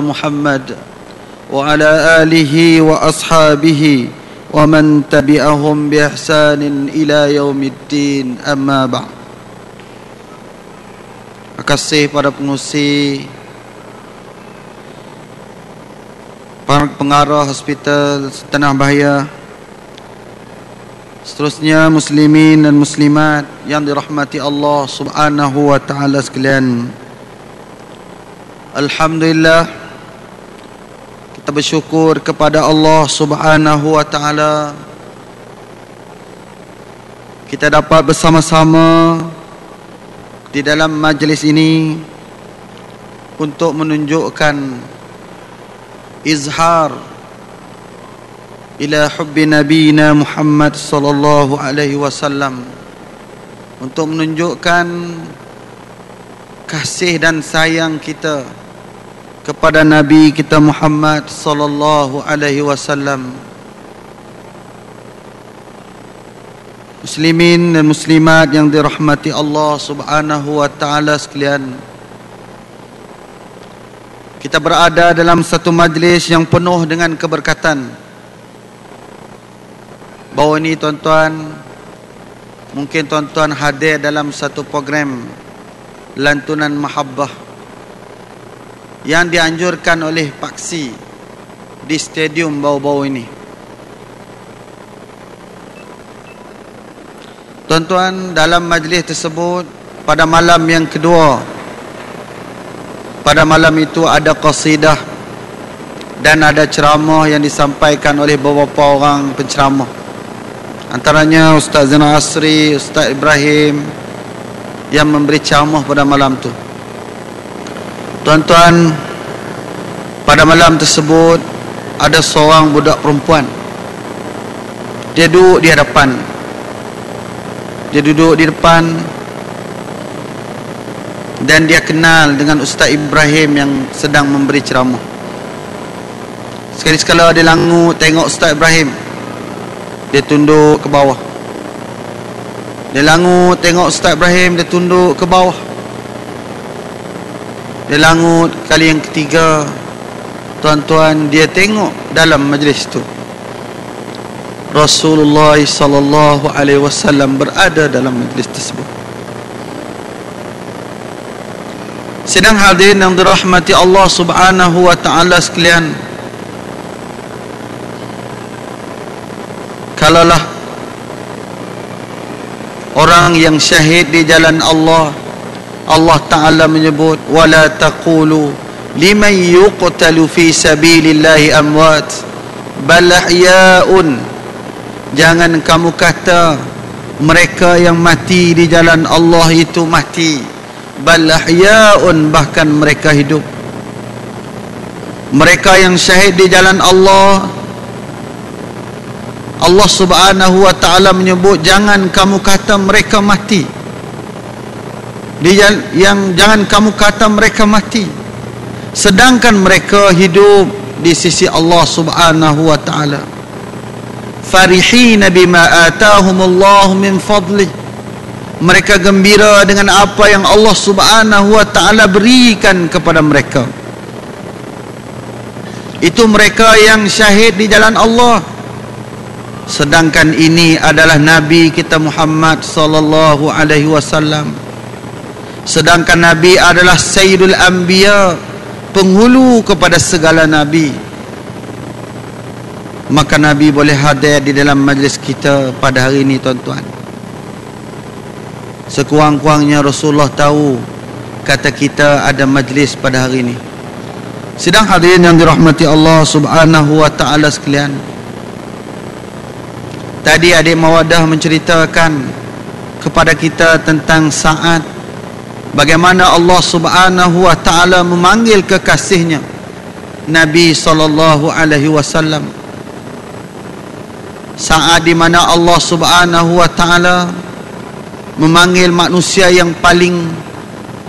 محمد وعلى آله وأصحابه ومن تبعهم بإحسان إلى يوم الدين أما بعد Terima kasih pada pengusi Para pengarah hospital Tanah Bahaya Seterusnya muslimin dan muslimat yang dirahmati Allah Subhanahu wa taala sekalian. Alhamdulillah kita bersyukur kepada Allah Subhanahu wa taala. Kita dapat bersama-sama di dalam majlis ini untuk menunjukkan izhar ila hubbi nabiyina Muhammad sallallahu alaihi wasallam untuk menunjukkan kasih dan sayang kita kepada nabi kita Muhammad sallallahu alaihi wasallam. Muslimin dan muslimat yang dirahmati Allah Subhanahu wa taala sekalian. Kita berada dalam satu majlis yang penuh dengan keberkatan. Bahawa ini tuan-tuan mungkin tuan-tuan hadir dalam satu program lantunan mahabbah yang dianjurkan oleh paksi di stadium bau-bau ini tuan-tuan dalam majlis tersebut pada malam yang kedua pada malam itu ada qasidah dan ada ceramah yang disampaikan oleh beberapa orang penceramah Antaranya Ustaz Zainal Asri, Ustaz Ibrahim yang memberi ceramah pada malam tu. Tuan-tuan, pada malam tersebut ada seorang budak perempuan. Dia duduk di hadapan. Dia duduk di depan dan dia kenal dengan Ustaz Ibrahim yang sedang memberi ceramah. Sekali-sekala dia langut tengok Ustaz Ibrahim dia tunduk ke bawah dia langut tengok Ustaz Ibrahim dia tunduk ke bawah dia langut kali yang ketiga. Tuan-tuan dia tengok dalam majlis itu Rasulullah sallallahu alaihi wasallam berada dalam majlis tersebut. Sedang hadirin yang dirahmati Allah Subhanahu wa taala sekalian. Kalaulah orang yang syahid di jalan Allah Allah Ta'ala menyebut wala taqulu liman yuqtalu fi sabilillahi amwat bal ahya'un jangan kamu kata mereka yang mati di jalan Allah itu mati bal ahya'un bahkan mereka hidup mereka yang syahid di jalan Allah Allah Subhanahu wa taala menyebut jangan kamu kata mereka mati. Yang jangan kamu kata mereka mati. Sedangkan mereka hidup di sisi Allah Subhanahu wa taala. Farihin bima atahumullah min fadli. Mereka gembira dengan apa yang Allah Subhanahu wa taala berikan kepada mereka. Itu mereka yang syahid di jalan Allah sedangkan ini adalah nabi kita Muhammad sallallahu alaihi wasallam sedangkan nabi adalah sayyidul anbiya penghulu kepada segala nabi. Maka nabi boleh hadir di dalam majlis kita pada hari ini tuan-tuan. Sekurang-kurangnya Rasulullah tahu kata kita ada majlis pada hari ini. Sedang hadirin yang dirahmati Allah subhanahu wa ta'ala sekalian. Tadi adik Mawadah menceritakan kepada kita tentang saat bagaimana Allah Subhanahu wa taala memanggil kekasihnya? Nabi sallallahu alaihi wasallam. Saat di mana Allah Subhanahu wa taala memanggil manusia yang paling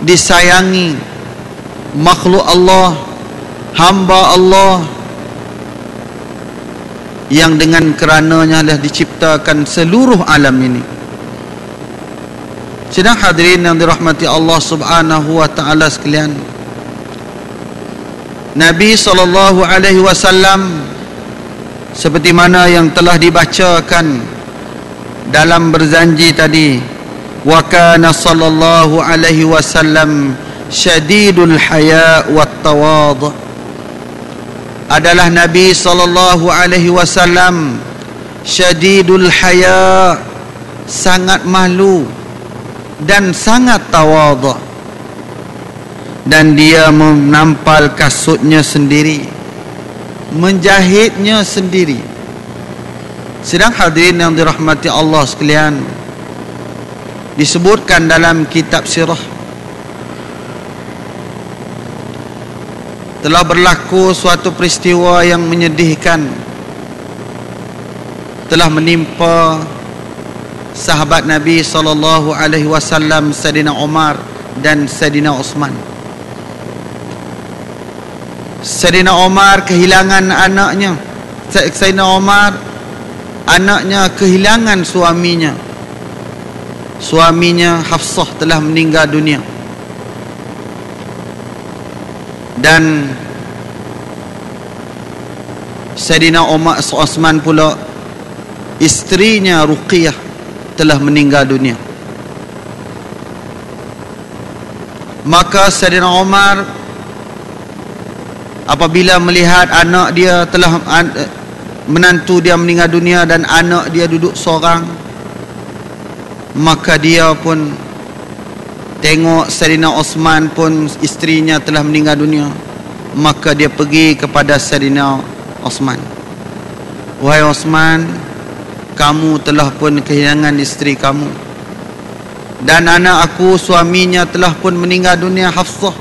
disayangi makhluk Allah hamba Allah yang dengan kerananya dah diciptakan seluruh alam ini sedang hadirin yang dirahmati Allah subhanahu wa ta'ala sekalian. Nabi sallallahu alaihi wasallam seperti mana yang telah dibacakan dalam berjanji tadi wa kana sallallahu alaihi wasallam syadidul haya wat tawadhu adalah Nabi sallallahu alaihi wasallam syadidul haya sangat malu dan sangat tawadhu dan dia menampal kasutnya sendiri menjahitnya sendiri. Sedang hadirin yang dirahmati Allah sekalian disebutkan dalam kitab sirah telah berlaku suatu peristiwa yang menyedihkan telah menimpa sahabat Nabi sallallahu alaihi wasallam Sayyidina Umar dan Sayyidina Uthman Sayyidina Omar kehilangan anaknya. Sayyidina Omar anaknya kehilangan suaminya. Suaminya Hafsah telah meninggal dunia. Dan Sayyidina Omar Osman pula istrinya Ruqiyah telah meninggal dunia. Maka Sayyidina Omar apabila melihat anak dia telah menantu dia meninggal dunia dan anak dia duduk seorang maka dia pun tengok Sayyidina Osman pun istrinya telah meninggal dunia maka dia pergi kepada Sayyidina Osman. Wahai Osman kamu telah pun kehilangan isteri kamu. Dan anak aku suaminya telah pun meninggal dunia Hafsah.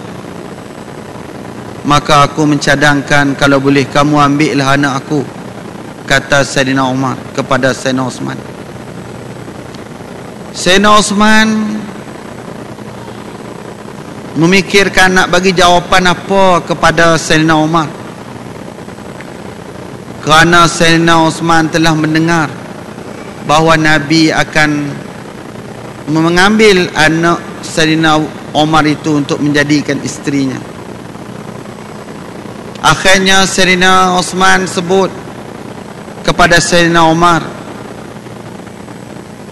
Maka aku mencadangkan kalau boleh kamu ambillah anak aku kata Sayyidina Umar kepada Sayyidina Osman. Sayyidina Osman memikirkan nak bagi jawapan apa kepada Sayyidina Umar kerana Sayyidina Osman telah mendengar bahawa Nabi akan mengambil anak Sayyidina Umar itu untuk menjadikan istrinya Akhirnya Serina Osman sebut kepada Serina Omar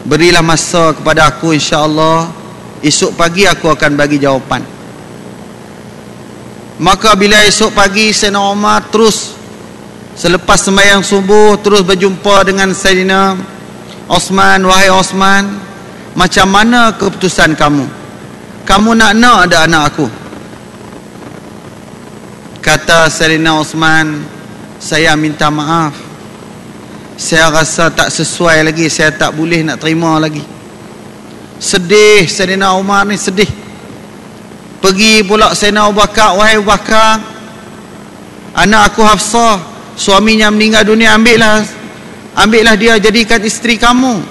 Berilah masa kepada aku insyaAllah Esok pagi aku akan bagi jawapan. Maka bila esok pagi Serina Omar terus Selepas sembahyang subuh Terus berjumpa dengan Serina Osman Wahai Osman Macam mana keputusan kamu? Kamu nak nak ada anak aku? Kata Serina Osman Saya minta maaf. Saya rasa tak sesuai lagi Saya tak boleh nak terima lagi. Sedih Serina Umar ni sedih. Pergi pula Serina Abu Bakar Wahai Abu Bakar Anak aku Hafsah Suaminya meninggal dunia Ambillah Ambillah dia jadikan isteri kamu.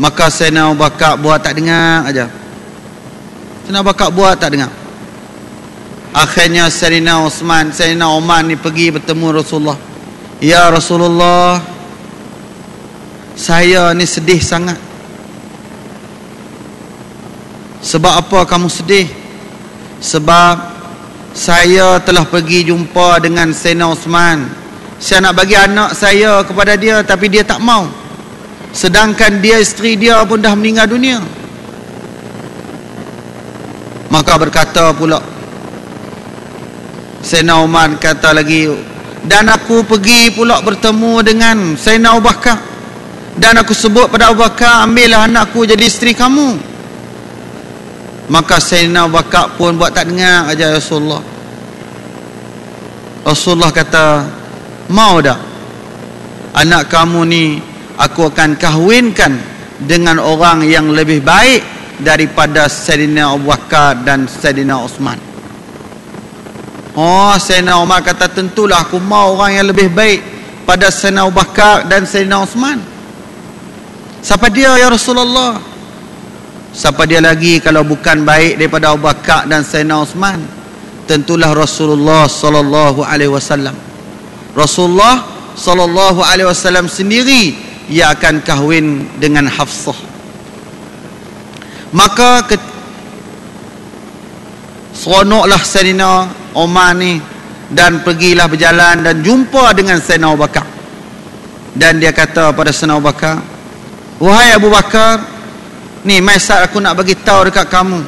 Maka Serina Abu Bakar buat tak dengar aja. Kena bakak buat tak dengar. Akhirnya Serina Osman Serina Omar ni pergi bertemu Rasulullah. Ya Rasulullah Saya ni sedih sangat. Sebab apa kamu sedih? Sebab Saya telah pergi jumpa dengan Serina Osman. Saya nak bagi anak saya kepada dia Tapi dia tak mau. Sedangkan dia isteri dia pun dah meninggal dunia. Maka berkata pula Sayyidina Umar kata lagi Dan aku pergi pula bertemu dengan Abu Bakar Dan aku sebut pada Abu Bakar Ambillah anakku jadi isteri kamu Maka Sayyidina Bakar pun buat tak dengar aja Rasulullah Rasulullah kata Mau tak Anak kamu ni Aku akan kahwinkan Dengan orang yang lebih baik daripada Sayyidina Abu Bakar dan Sayyidina Osman. Oh, Sayyidina Umar kata tentulah aku mau orang yang lebih baik pada Sayyidina Abu Bakar dan Sayyidina Osman. Siapa dia ya Rasulullah? Siapa dia lagi kalau bukan baik daripada Abu Bakar dan Sayyidina Osman? Tentulah Rasulullah sallallahu alaihi wasallam. Rasulullah sallallahu alaihi wasallam sendiri ia akan kahwin dengan Hafsah maka ke, seronoklah Sayyidina Umar ni dan pergilah berjalan dan jumpa dengan Sayyidina Abu Bakar dan dia kata pada Sayyidina Abu Bakar wahai Abu Bakar ni mesat aku nak bagi tahu dekat kamu.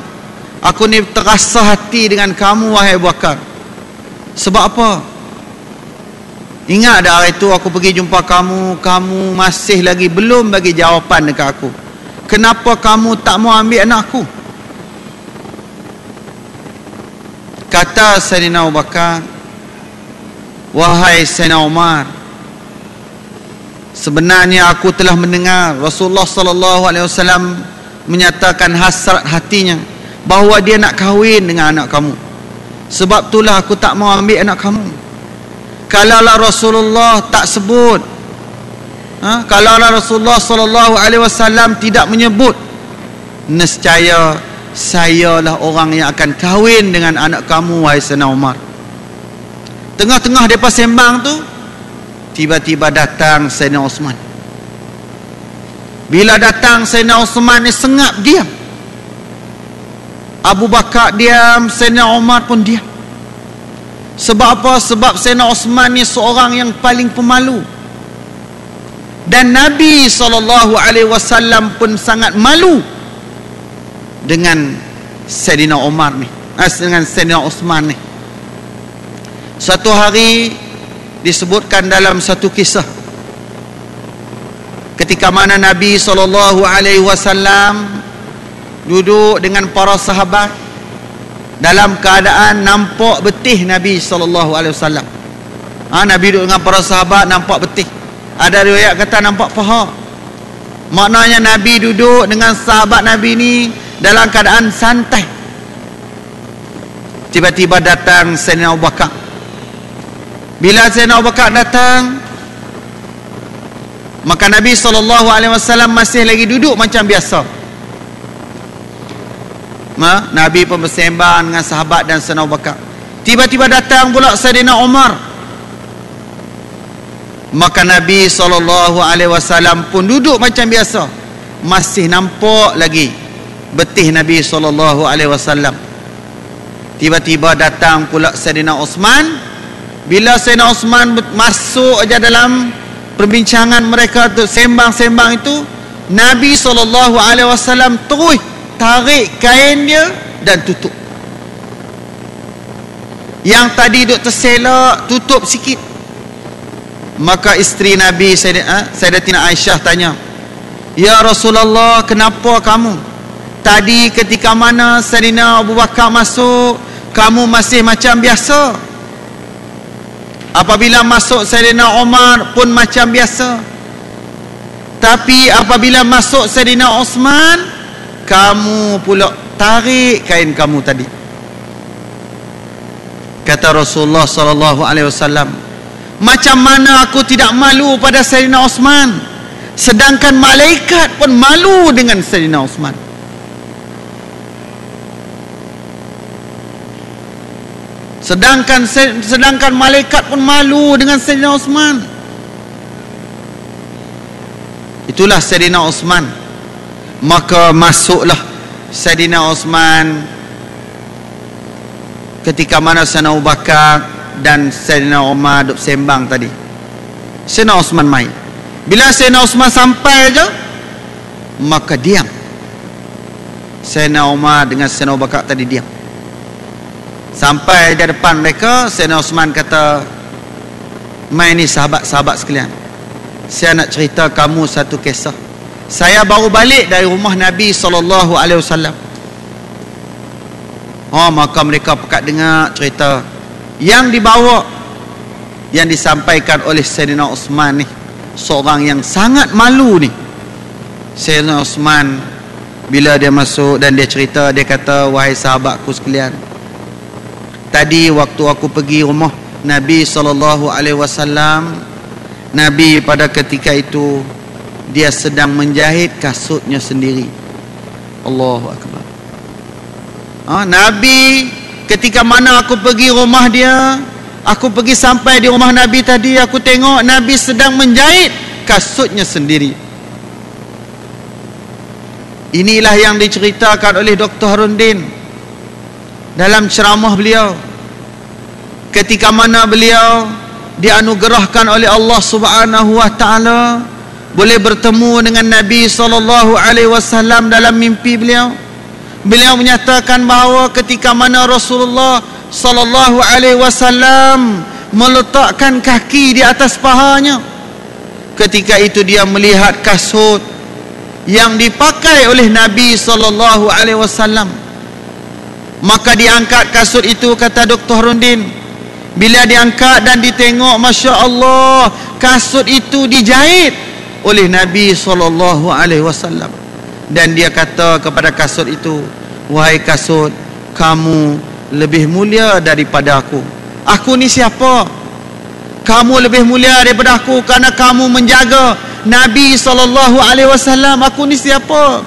Aku ni terasa hati dengan kamu wahai Bakar. Sebab apa? Ingat dah hari tu aku pergi jumpa kamu kamu masih lagi belum bagi jawapan dekat aku. Kenapa kamu tak mau ambil anak aku? Kata Sayyidina Abu Bakar wahai Sayyidina Umar sebenarnya aku telah mendengar Rasulullah sallallahu alaihi wasallam menyatakan hasrat hatinya bahawa dia nak kahwin dengan anak kamu. Sebab itulah aku tak mau ambil anak kamu. Kalaulah Rasulullah tak sebut ha? kalaulah Rasulullah sallallahu alaihi wasallam tidak menyebut nescaya sayalah orang yang akan kahwin dengan anak kamu wahai Sayyidina Umar. Tengah-tengah mereka sembang tu tiba-tiba datang Sayyidina Osman bila datang Sayyidina Osman ni sengap diam. Abu Bakar diam Sayyidina Umar pun diam. Sebab apa? sebab Sayyidina Osman ni seorang yang paling pemalu. Dan Nabi SAW pun sangat malu dengan Sayyidina Umar ni. Eh, dengan Sayyidina Osman ni. Satu hari disebutkan dalam satu kisah ketika mana Nabi SAW duduk dengan para sahabat dalam keadaan nampak betih Nabi SAW ha, Nabi duduk dengan para sahabat nampak betih. Ada riwayat kata nampak paha maknanya Nabi duduk dengan sahabat Nabi ni dalam keadaan santai. Tiba-tiba datang Sayyidina Abu Bakar. Bila Sayyidina Abu Bakar datang maka Nabi SAW masih lagi duduk macam biasa Ma, Nabi pun bersembang dengan sahabat dan Abu Bakar tiba-tiba datang pula Sayyidina Umar maka Nabi SAW pun duduk macam biasa masih nampak lagi betih Nabi wasallam. Tiba-tiba datang pula Sayyidina Osman. Bila Sayyidina Osman masuk aja dalam perbincangan mereka tu sembang-sembang itu, Nabi sallallahu alaihi wasallam terus tarik kain dia dan tutup. Yang tadi duk terselak tutup sikit. Maka isteri Nabi Sayyidatina Aisyah tanya, "Ya Rasulullah, kenapa kamu Tadi ketika mana Sayyidina Abu Bakar masuk Kamu masih macam biasa Apabila masuk Sayyidina Umar pun macam biasa. Tapi apabila masuk Sayyidina Osman Kamu pula tarik kain kamu tadi. Kata Rasulullah sallallahu alaihi wasallam Macam mana aku tidak malu pada Sayyidina Osman? Sedangkan malaikat pun malu dengan Sayyidina Osman Sedangkan sedangkan malaikat pun malu dengan Sayyidina Osman. Itulah Sayyidina Osman. Maka masuklah Sayyidina Osman ketika mana Sayyidina Abu Bakar dan Sayyidina Umar duduk sembang tadi. Sayyidina Osman mai. Bila Sayyidina Osman sampai aja maka diam. Sayyidina Umar dengan Sayyidina Abu Bakar tadi diam. Sampai di depan mereka Sayyidina Osman kata Mai ni sahabat-sahabat sekalian. Saya nak cerita kamu satu kisah. Saya baru balik dari rumah Nabi SAW Oh maka mereka pekat dengar cerita Yang dibawa Yang disampaikan oleh Sayyidina Osman ni. Seorang yang sangat malu ni. Sayyidina Osman Bila dia masuk dan dia cerita Dia kata wahai sahabatku sekalian tadi waktu aku pergi rumah Nabi sallallahu alaihi wasallam Nabi pada ketika itu dia sedang menjahit kasutnya sendiri. Allahu akbar. Ha, Nabi ketika mana aku pergi rumah dia aku pergi sampai di rumah Nabi tadi aku tengok Nabi sedang menjahit kasutnya sendiri. Inilah yang diceritakan oleh Dr. Harundin dalam ceramah beliau. Ketika mana beliau dianugerahkan oleh Allah Subhanahu wa taala boleh bertemu dengan Nabi sallallahu alaihi wasallam dalam mimpi beliau. Beliau menyatakan bahawa ketika mana Rasulullah sallallahu alaihi wasallam meletakkan kaki di atas pahanya ketika itu dia melihat kasut yang dipakai oleh Nabi sallallahu alaihi wasallam maka diangkat kasut itu kata Dr. Rundin. Bila diangkat dan ditengok Masya Allah kasut itu dijahit oleh Nabi wasallam. Dan dia kata kepada kasut itu wahai kasut kamu lebih mulia daripada aku. Aku ni siapa? Kamu lebih mulia daripada aku kerana kamu menjaga Nabi wasallam. Aku ni siapa?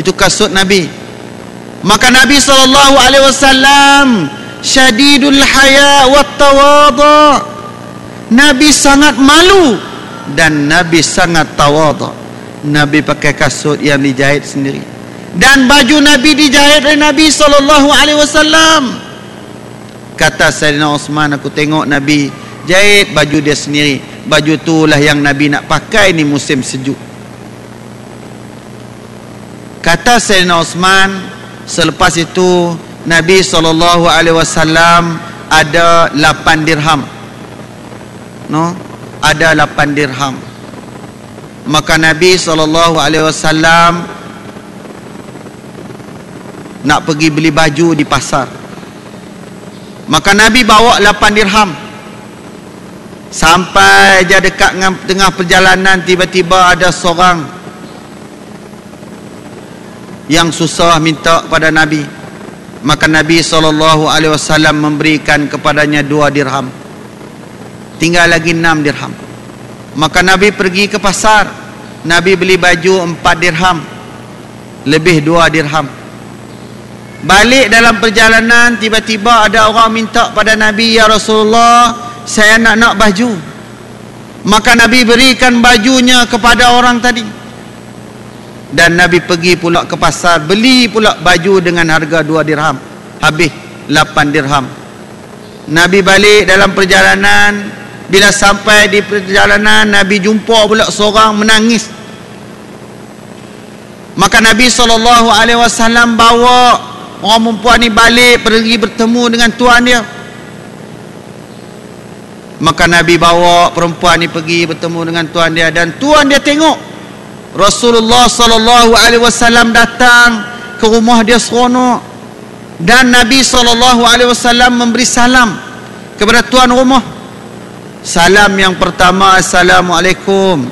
Itu kasut Nabi maka Nabi sallallahu alaihi wasallam syadidul haya wat tawadhu Nabi sangat malu dan Nabi sangat tawadha. Nabi pakai kasut yang dijahit sendiri. Dan baju Nabi dijahit oleh Nabi sallallahu alaihi wasallam. Kata Sayyidina Osman aku tengok Nabi jahit baju dia sendiri. Baju itulah yang Nabi nak pakai ni musim sejuk. Kata Sayyidina Osman selepas itu Nabi wasallam ada 8 dirham. No? ada 8 dirham maka Nabi SAW nak pergi beli baju di pasar maka Nabi bawa 8 dirham sampai dia dekat dengan tengah perjalanan tiba-tiba ada seorang yang susah minta pada Nabi. Maka Nabi SAW memberikan kepadanya 2 dirham. Tinggal lagi enam dirham. Maka Nabi pergi ke pasar. Nabi beli baju empat dirham. Lebih dua dirham. Balik dalam perjalanan tiba-tiba ada orang minta pada Nabi ya Rasulullah saya nak nak baju. Maka Nabi berikan bajunya kepada orang tadi dan Nabi pergi pula ke pasar beli pula baju dengan harga dua dirham. Habis lapan dirham. Nabi balik dalam perjalanan. Bila sampai di perjalanan Nabi jumpa pula seorang menangis. Maka Nabi SAW bawa orang perempuan ni balik pergi bertemu dengan tuan dia. Maka Nabi bawa perempuan ni pergi bertemu dengan tuan dia dan tuan dia tengok Rasulullah sallallahu alaihi wasallam datang ke rumah dia seronok. Dan Nabi sallallahu alaihi wasallam memberi salam kepada tuan rumah. Salam yang pertama Assalamualaikum.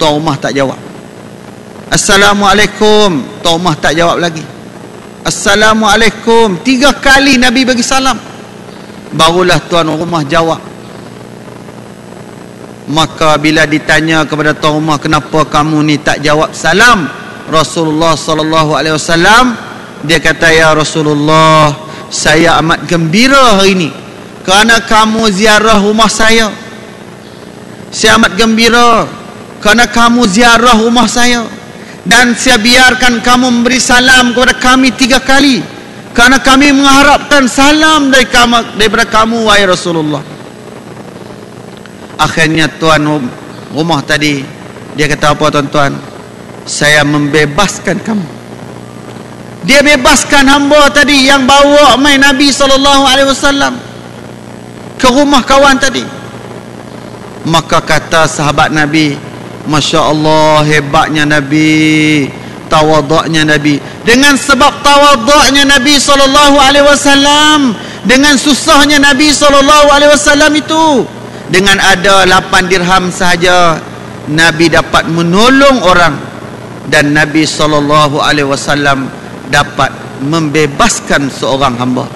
Tuan rumah tak jawab. Assalamualaikum. Tuan rumah tak jawab lagi. Assalamualaikum. Tiga kali Nabi bagi salam. Barulah tuan rumah jawab Maka bila ditanya kepada tuan rumah Kenapa kamu ni tak jawab salam? Rasulullah sallallahu alaihi wasallam dia kata ya Rasulullah saya amat gembira hari ini kerana kamu ziarah rumah saya. Saya amat gembira kerana kamu ziarah rumah saya. Dan saya biarkan kamu memberi salam kepada kami tiga kali kerana kami mengharapkan salam dari kamu, daripada kamu wahai Rasulullah akhirnya tuan rumah tadi dia kata apa tuan-tuan? Saya membebaskan kamu. Dia bebaskan hamba tadi yang bawa mai Nabi sallallahu alaihi wasallam ke rumah kawan tadi. Maka kata sahabat Nabi Masya Allah hebatnya Nabi tawaduknya Nabi. Dengan sebab tawaduknya Nabi SAW dengan susahnya Nabi SAW itu dengan ada 8 dirham sahaja Nabi dapat menolong orang. Dan Nabi SAW dapat membebaskan seorang hamba.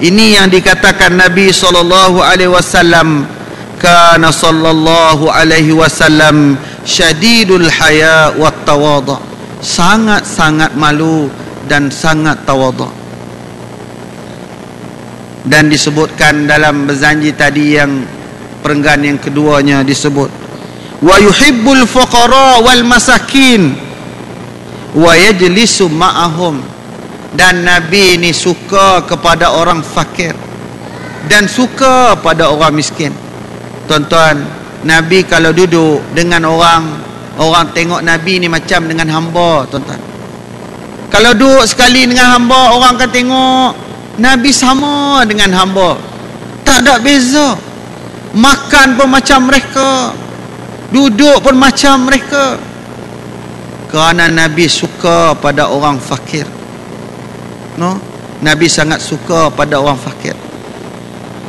Ini yang dikatakan Nabi sallallahu alaihi wasallam kana sallallahu alaihi wasallam syadidul haya wat tawadhu sangat-sangat malu dan sangat tawadhu dan disebutkan dalam berjanji tadi yang perenggan yang keduanya disebut. Wa yuhibbul fuqara wal masakin. Wa yajlisu ma'ahum. Dan Nabi ni suka kepada orang fakir. Dan suka pada orang miskin. Tuan-tuan Nabi kalau duduk dengan orang orang tengok Nabi ni macam dengan hamba tuan-tuan. Kalau duduk sekali dengan hamba orang akan tengok Nabi sama dengan hamba. Tak ada beza makan pun macam mereka duduk pun macam mereka. Kerana Nabi suka pada orang fakir. No? Nabi sangat suka pada orang fakir.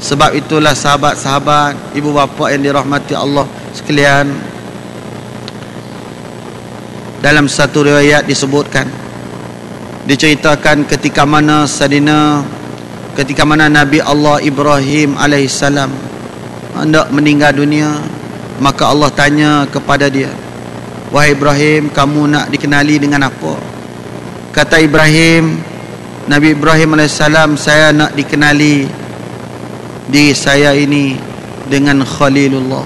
Sebab itulah sahabat-sahabat ibu bapa yang dirahmati Allah sekalian dalam satu riwayat disebutkan diceritakan ketika mana Sadina ketika mana Nabi Allah Ibrahim alaihissalam hendak meninggal dunia maka Allah tanya kepada dia wahai Ibrahim kamu nak dikenali dengan apa? Kata Ibrahim Nabi Ibrahim AS saya nak dikenali di saya ini dengan Khalilullah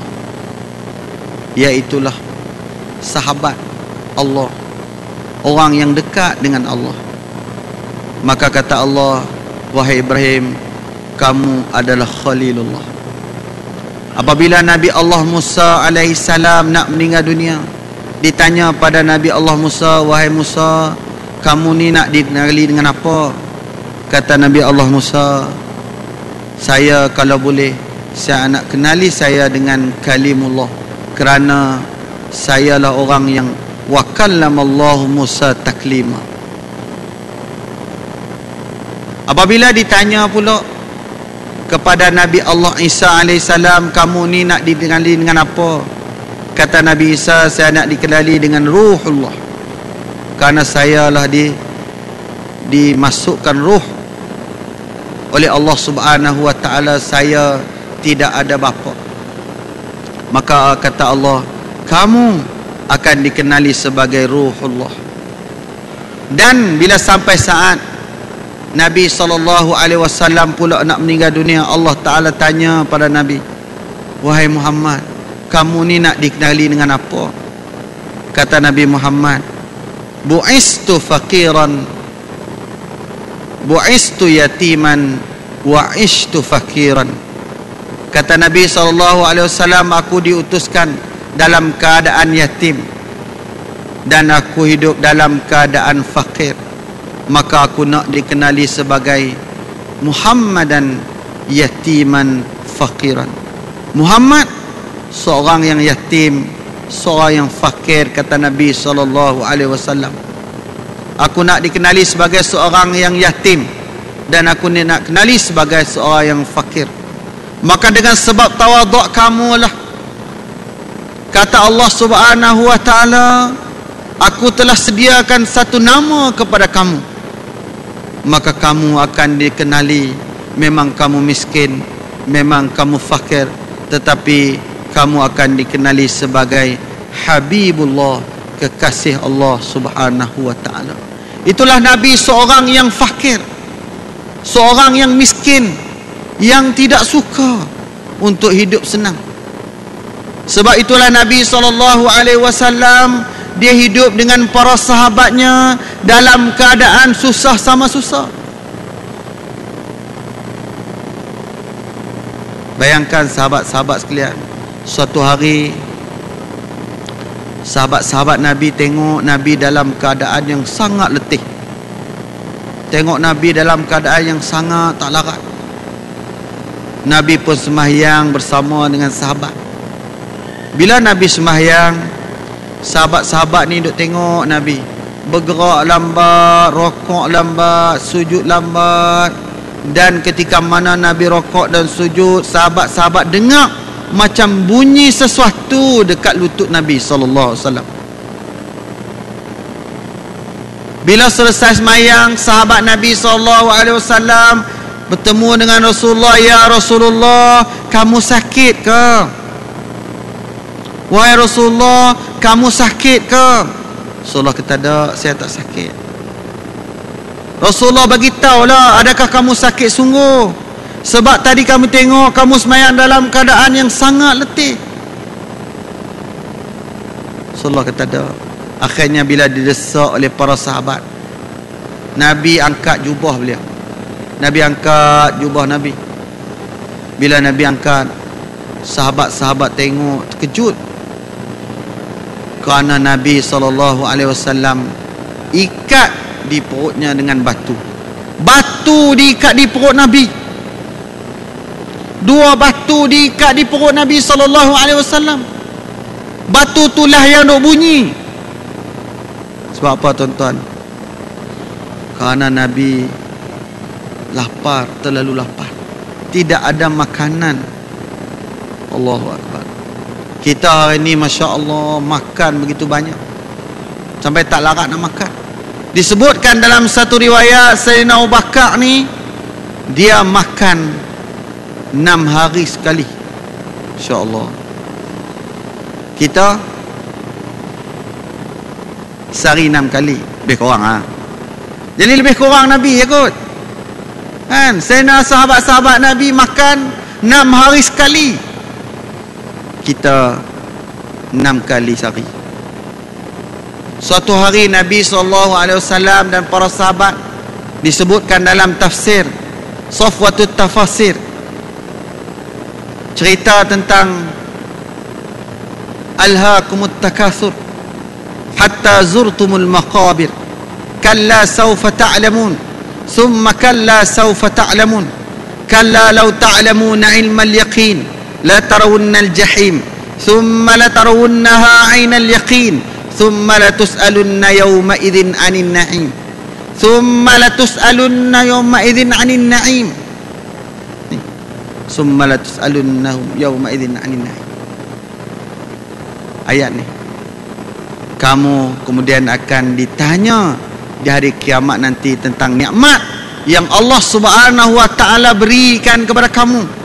iaitulah sahabat Allah orang yang dekat dengan Allah. Maka kata Allah wahai Ibrahim kamu adalah Khalilullah apabila Nabi Allah Musa alaihissalam nak meninggal dunia ditanya pada Nabi Allah Musa wahai Musa kamu ni nak dikenali dengan apa? Kata Nabi Allah Musa saya kalau boleh saya nak kenali saya dengan kalimullah. Kerana saya lah orang yang wakallam Allah Musa taklima. Apabila ditanya pula kepada Nabi Allah Isa AS kamu ni nak dikenali dengan apa? Kata Nabi Isa saya nak dikenali dengan ruhullah. Kerana saya lah di dimasukkan ruh oleh Allah Subhanahu wa taala saya tidak ada bapa. Maka kata Allah kamu akan dikenali sebagai ruhullah. Dan bila sampai saat Nabi wasallam pula nak meninggal dunia Allah taala tanya pada Nabi wahai Muhammad kamu ni nak dikenali dengan apa? Kata Nabi Muhammad bu'istu faqiran bu'istu yatiman wa ishtu faqiran. Kata Nabi SAW aku diutuskan dalam keadaan yatim dan aku hidup dalam keadaan fakir maka aku nak dikenali sebagai Muhammadan yatiman faqiran. Muhammad seorang yang yatim seorang yang fakir kata Nabi sallallahu alaihi wasallam. Aku nak dikenali sebagai seorang yang yatim dan aku ni nak kenali sebagai seorang yang fakir. Maka dengan sebab tawaduk kamu lah kata Allah subhanahu wa ta'ala aku telah sediakan satu nama kepada kamu maka kamu akan dikenali memang kamu miskin memang kamu fakir tetapi kamu akan dikenali sebagai Habibullah kekasih Allah Subhanahu wa taala. Itulah nabi seorang yang fakir. Seorang yang miskin yang tidak suka untuk hidup senang. Sebab itulah Nabi sallallahu alaihi wasallam dia hidup dengan para sahabatnya dalam keadaan susah sama susah. Bayangkan sahabat-sahabat sekalian, suatu hari sahabat-sahabat Nabi tengok Nabi dalam keadaan yang sangat letih. Tengok Nabi dalam keadaan yang sangat tak larat. Nabi pun semahyang bersama dengan sahabat. Bila Nabi semahyang sahabat-sahabat ni duk tengok Nabi bergerak lambat rokok lambat sujud lambat dan ketika mana Nabi rokok dan sujud sahabat-sahabat dengar macam bunyi sesuatu dekat lutut Nabi wasallam. Bila selesai semayang, sahabat Nabi wasallam bertemu dengan Rasulullah, "Ya Rasulullah, kamu sakit ke?" "Wahai Rasulullah, kamu sakit ke?" Rasulullah kata, "Tak, saya tak sakit." Rasulullah bagi tahulah, "Adakah kamu sakit sungguh?" Sebab tadi kami tengok kamu semayang dalam keadaan yang sangat letih. Rasulullah kata ada. Akhirnya bila didesak oleh para sahabat. Nabi angkat jubah beliau Nabi angkat jubah Nabi bila Nabi angkat sahabat-sahabat tengok terkejut kerana Nabi SAW ikat di perutnya dengan batu. Batu diikat di perut Nabi. Dua batu diikat di perut Nabi SAW batu itulah yang duk bunyi. Sebab apa tuan-tuan? Kerana Nabi lapar terlalu lapar. Tidak ada makanan. Allahu Akbar kita hari ini Masya Allah makan begitu banyak. Sampai tak larat nak makan. Disebutkan dalam satu riwayat Sayyidina Abu Bakar ni dia makan enam hari sekali. Masya Allah kita sehari enam kali lebih kurang ha? jadi lebih kurang Nabi ya kot. Kan? Sayyidina sahabat-sahabat Nabi makan enam hari sekali kita enam kali sehari. Suatu hari Nabi SAW dan para sahabat disebutkan dalam tafsir Sofwatut Tafasir cerita tentang Alhaakumut Takathur hatta zurtumul maqabir kalla sawfa ta'lamun thumma kalla sawfa ta'lamun kalla law ta'lamuna ilmal yaqin لترون الجحيم ثم لترونها عين اليقين ثم لتسألن يومئذ عن النعيم ثم لتسألن يومئذ عن النعيم ثم لتسألن يومئذ عن النعيم ayat ni. Kamu kemudian akan ditanya di hari kiamat nanti tentang nikmat yang Allah Subhanahu wa taala berikan kepada kamu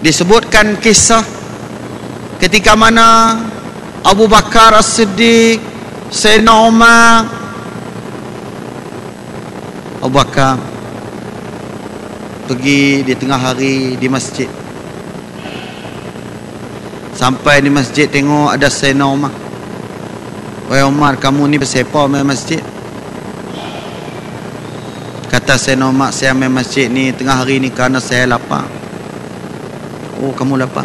disebutkan kisah ketika mana Abu Bakar As-Siddiq Sayyidina Umar Abu Bakar pergi di tengah hari di masjid. Sampai di masjid tengok ada Sayyidina Umar. Wahai Umar kamu ni bersepa main masjid? Kata Sayyidina Umar saya main masjid ni tengah hari ni kerana saya lapar Oh kamu lapar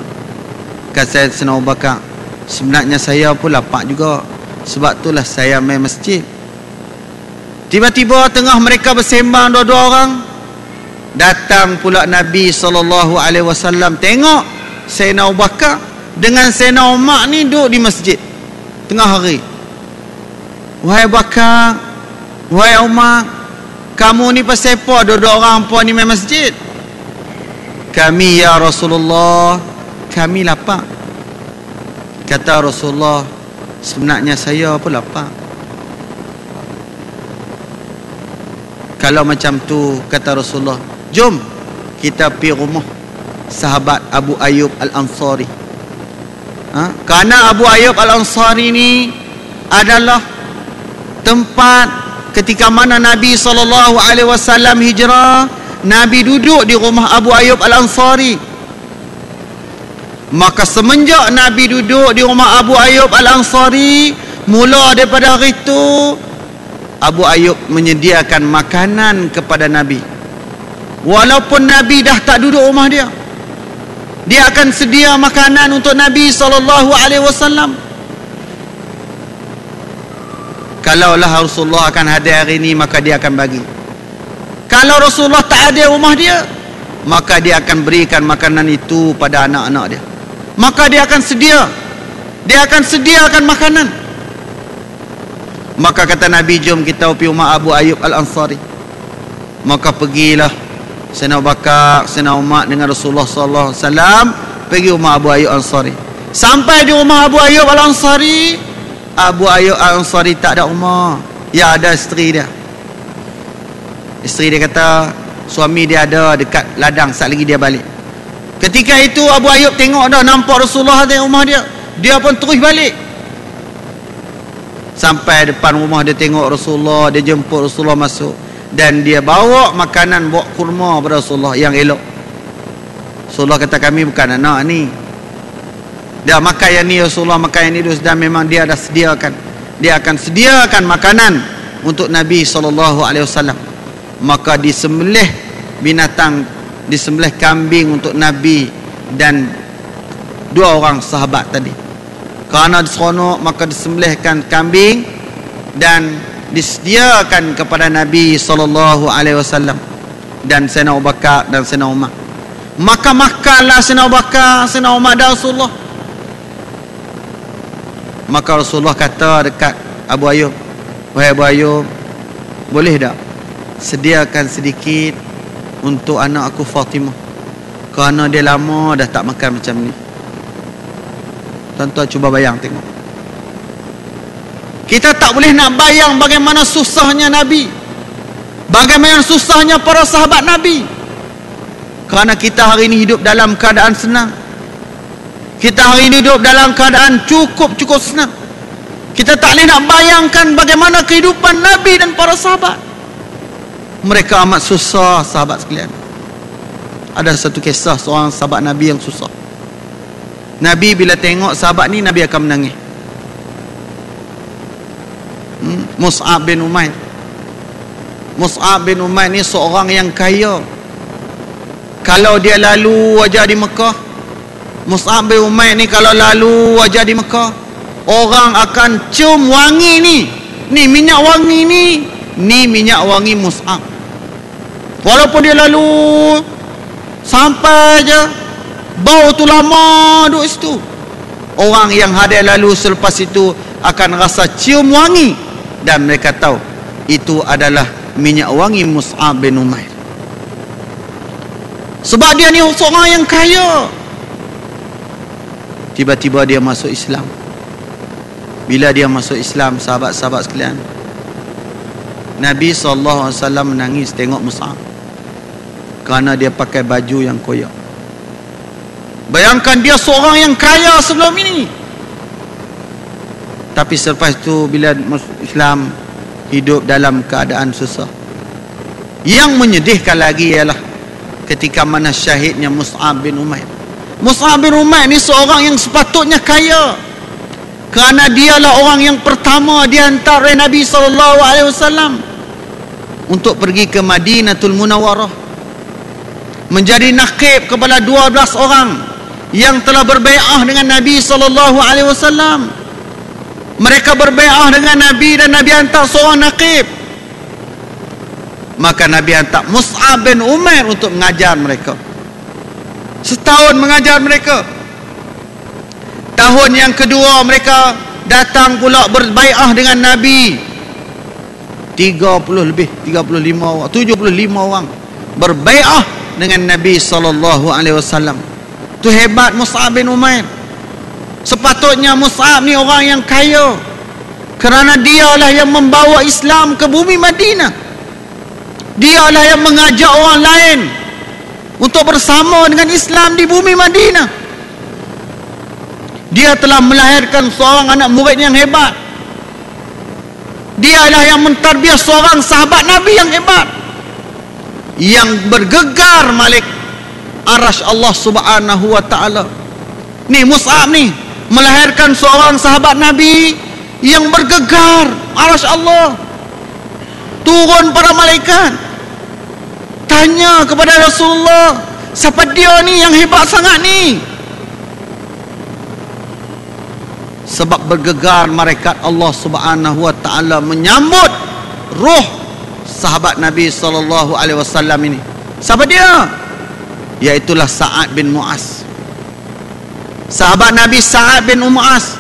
Kata saya Sena Abu Bakar Sebenarnya saya pun lapar juga. Sebab itulah saya main masjid. Tiba-tiba tengah mereka bersembang dua-dua orang. Datang pula Nabi SAW Tengok Sayyidina Abu Bakar Dengan Sayyidina Umar ni duduk di masjid. Tengah hari. Wahai Bakar Wahai Umar Kamu ni pasal apa? Dua-dua orang puan ni main masjid kami ya Rasulullah kami lapar. Kata Rasulullah sebenarnya saya pun lapar. Kalau macam tu kata Rasulullah jom kita pergi rumah sahabat Abu Ayyub Al-Ansari. Ha? kerana Abu Ayyub Al-Ansari ni adalah tempat ketika mana Nabi SAW hijrah Nabi duduk di rumah Abu Ayyub Al-Ansari. Maka semenjak Nabi duduk di rumah Abu Ayyub Al-Ansari mula daripada hari itu Abu Ayyub menyediakan makanan kepada Nabi. Walaupun Nabi dah tak duduk rumah dia dia akan sedia makanan untuk Nabi SAW kalaulah Rasulullah akan hadir hari ini maka dia akan bagi kalau Rasulullah tak ada rumah dia maka dia akan berikan makanan itu pada anak-anak dia. Maka dia akan sedia. Dia akan sediakan makanan. Maka kata Nabi jom kita pergi rumah Abu Ayyub Al-Ansari. Maka pergilah Sayyidina Bakar Sayyidina Umar dengan Rasulullah sallallahu alaihi wasallam pergi rumah Abu Ayyub Al-Ansari. Sampai di rumah Abu Ayyub Al-Ansari Abu Ayyub Al-Ansari tak ada rumah. Ya ada isteri dia Isteri dia kata suami dia ada dekat ladang saat lagi dia balik. Ketika itu Abu Ayub tengok dah nampak Rasulullah di rumah dia. Dia pun terus balik. Sampai depan rumah dia tengok Rasulullah, dia jemput Rasulullah masuk dan dia bawa makanan bawa kurma pada Rasulullah yang elok. Rasulullah kata kami bukan anak ni. Dia makan yang ni Rasulullah makan yang ni dan memang dia dah sediakan. dia akan sediakan makanan untuk Nabi SAW maka disembelih binatang disembelih kambing untuk Nabi dan dua orang sahabat tadi. Kerana diseronok maka disembelihkan kambing dan disediakan kepada Nabi SAW dan Sayyidina Abu Bakar dan Sayyidina Umar. Maka makanlah Sayyidina Abu Bakar Sayyidina Umar dan Rasulullah. Maka Rasulullah kata dekat Abu Ayub wahai Abu Ayub boleh tak sediakan sedikit untuk anak aku Fatimah. Kerana dia lama dah tak makan macam ni. Tuan-tuan cuba bayang tengok. Kita tak boleh nak bayang bagaimana susahnya Nabi. Bagaimana susahnya para sahabat Nabi. Kerana kita hari ini hidup dalam keadaan senang. Kita hari ini hidup dalam keadaan cukup-cukup senang. Kita tak boleh nak bayangkan bagaimana kehidupan Nabi dan para sahabat. Mereka amat susah sahabat sekalian. Ada satu kisah seorang sahabat Nabi yang susah. Nabi bila tengok sahabat ni Nabi akan menangis. Hmm? Mus'ab bin Umair. Mus'ab bin Umair ni seorang yang kaya. Kalau dia lalu wajah di Mekah, Mus'ab bin Umair ni kalau lalu wajah di Mekah orang akan cium wangi ni ni minyak wangi ni ni minyak wangi Mus'ab walaupun dia lalu sampai je bau tu lama duduk situ. Orang yang hadir lalu selepas itu akan rasa cium wangi. Dan mereka tahu itu adalah minyak wangi Mus'ab bin Umair. Sebab dia ni seorang yang kaya. Tiba-tiba dia masuk Islam. Bila dia masuk Islam sahabat-sahabat sekalian Nabi SAW menangis tengok Mus'ab kerana dia pakai baju yang koyak. Bayangkan dia seorang yang kaya sebelum ini. Tapi selepas itu bila Islam hidup dalam keadaan susah yang menyedihkan lagi ialah ketika mana syahidnya Mus'ab bin Umair. Mus'ab bin Umair ni seorang yang sepatutnya kaya. Kerana dialah orang yang pertama di antara Nabi SAW untuk pergi ke Madinatul Munawwarah menjadi nakib kepada 12 orang yang telah berbai'ah dengan Nabi SAW mereka berbai'ah dengan Nabi dan Nabi hantar seorang nakib maka Nabi hantar Mus'ab bin Umair untuk mengajar mereka. Setahun mengajar mereka. Tahun yang kedua mereka datang pula berbaiah dengan Nabi. 30 lebih 35 orang 75 orang berbaiah dengan Nabi sallallahu alaihi wasallam. Tu hebat Mus'ab bin Umair. Sepatutnya Mus'ab ni orang yang kaya. Kerana dialah yang membawa Islam ke bumi Madinah. Dialah yang mengajak orang lain untuk bersama dengan Islam di bumi Madinah. Dia telah melahirkan seorang anak murid yang hebat. Dialah yang mentarbiah seorang sahabat Nabi yang hebat yang bergegar malik arash Allah subhanahu wa ta'ala. Ni Mus'ab ni melahirkan seorang sahabat Nabi yang bergegar arash Allah. Turun para malaikat tanya kepada Rasulullah siapa dia ni yang hebat sangat ni? Sebab bergegar malaikat Allah Subhanahu wa taala menyambut roh sahabat Nabi sallallahu alaihi wasallam ini. Siapa dia? Iaitulah Sa'ad bin Mu'az. Sahabat Nabi Sa'ad bin Mu'az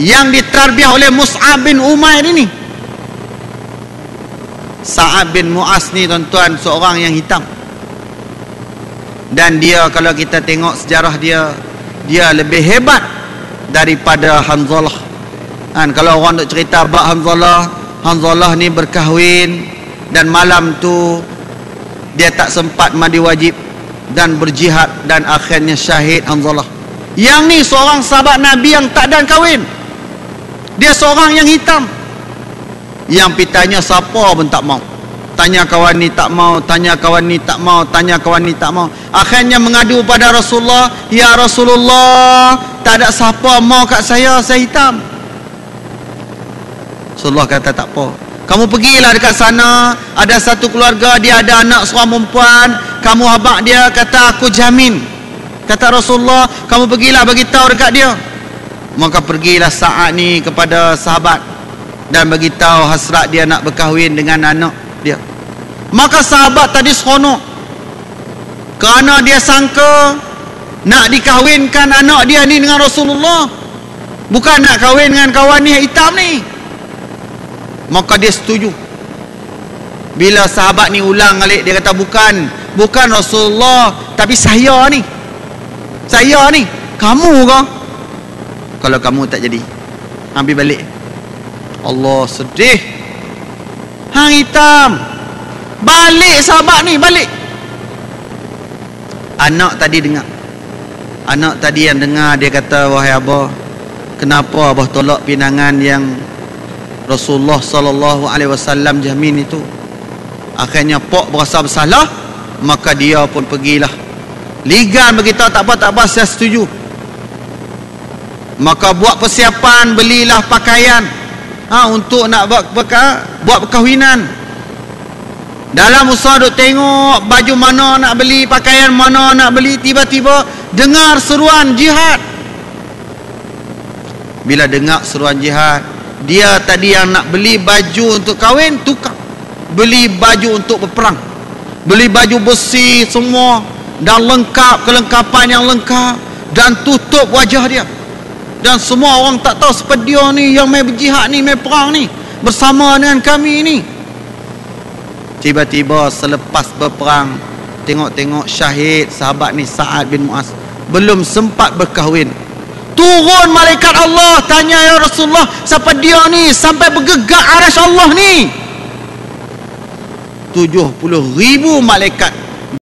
yang diterbiah oleh Mus'ab bin Umair ini. Sa'ad bin Mu'az ni tuan-tuan seorang yang hitam. Dan dia kalau kita tengok sejarah dia dia lebih hebat daripada Hanzalah. Kan kalau orang nak cerita bab Hanzalah Hanzalah ni berkahwin dan malam tu dia tak sempat mandi wajib dan berjihad dan akhirnya syahid Hanzalah. Yang ni seorang sahabat Nabi yang tak ada kahwin. Dia seorang yang hitam. Yang pitanya siapa pun tak mau. Tanya kawan ni tak mau tanya kawan ni tak mau tanya kawan ni tak mau. Akhirnya mengadu pada Rasulullah ya Rasulullah tak ada siapa mau kat saya saya hitam Rasulullah kata tak apa. Kamu pergilah dekat sana ada satu keluarga dia ada anak seorang perempuan kamu habak dia kata aku jamin kata Rasulullah kamu pergilah bagi tahu dekat dia maka pergilah saat ni kepada sahabat dan bagi tahu hasrat dia nak berkahwin dengan anak dia. Maka sahabat tadi seronok. Kerana dia sangka nak dikahwinkan anak dia ni dengan Rasulullah. Bukan nak kahwin dengan kawan ni hitam ni maka dia setuju. Bila sahabat ni ulang alik dia kata bukan bukan Rasulullah tapi saya ni. Saya ni. Kamu ke kalau kamu tak jadi ambil balik. Allah sedih. Hang hitam. Balik sahabat ni balik. Anak tadi dengar. Anak tadi yang dengar dia kata wahai abah kenapa abah tolak pinangan yang Rasulullah sallallahu alaihi wasallam jamin itu akhirnya pok berasa bersalah maka dia pun pergilah. Ligan beritahu tak apa tak apa saya setuju. Maka buat persiapan belilah pakaian. Ha, untuk nak buat beka, buat perkahwinan. Dalam usaha duk tengok baju mana nak beli pakaian mana nak beli tiba-tiba dengar seruan jihad. Bila dengar seruan jihad dia tadi yang nak beli baju untuk kahwin tukar beli baju untuk berperang. Beli baju besi semua dan lengkap kelengkapan yang lengkap dan tutup wajah dia. Dan semua orang tak tahu seperti dia ni yang main berjihad ni main perang ni bersama dengan kami ni. Tiba-tiba selepas berperang tengok-tengok syahid sahabat ni Sa'ad bin Mu'az belum sempat berkahwin turun malaikat Allah tanya ya Rasulullah siapa dia ni? Sampai bergegak aras Allah ni. 70 ribu malaikat